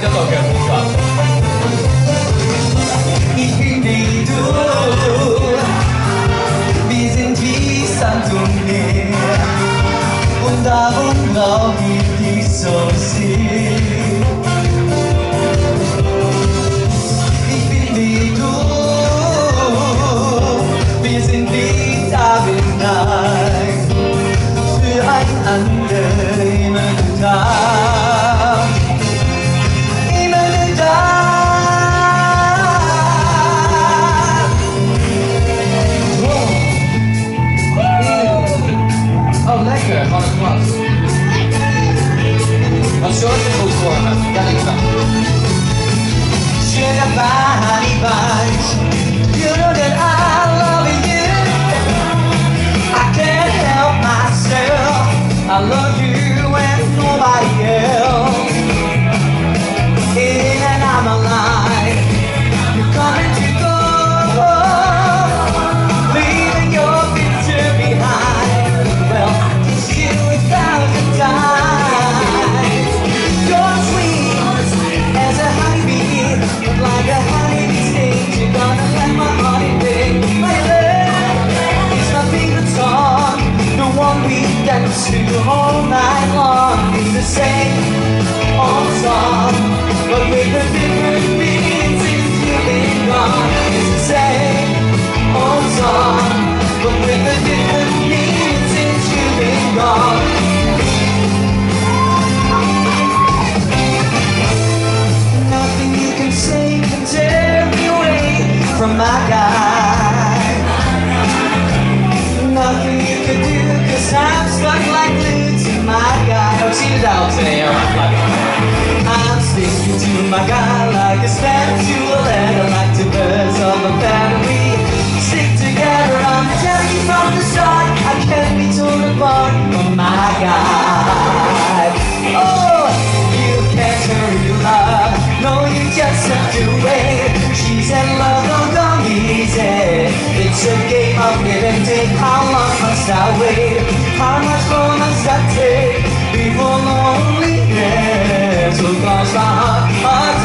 叫做圆梦状。Ich liebe du, wir sind wie Sand und Meer und darum brauche ich dich so sehr. Abend für ein anderer Tag. Should I buy. You know that I love you. I can't help myself. I love you. Dance to all night long It's the same. Old song But with a different meaning since you've been gone It's the same. Old song But with a different meaning since you've been gone. Nothing you can say can tear me away from my guy Nothing you can do my guy like a statue A letter like two birds of a battery Stick together, I'm telling you from the start. I can't be torn apart from my guy Oh, you can't hurry love. No, you just have to wait. She said love don't come easy It's a game of give and take. How long must I wait? How much more must I take? Before will cross Supaya.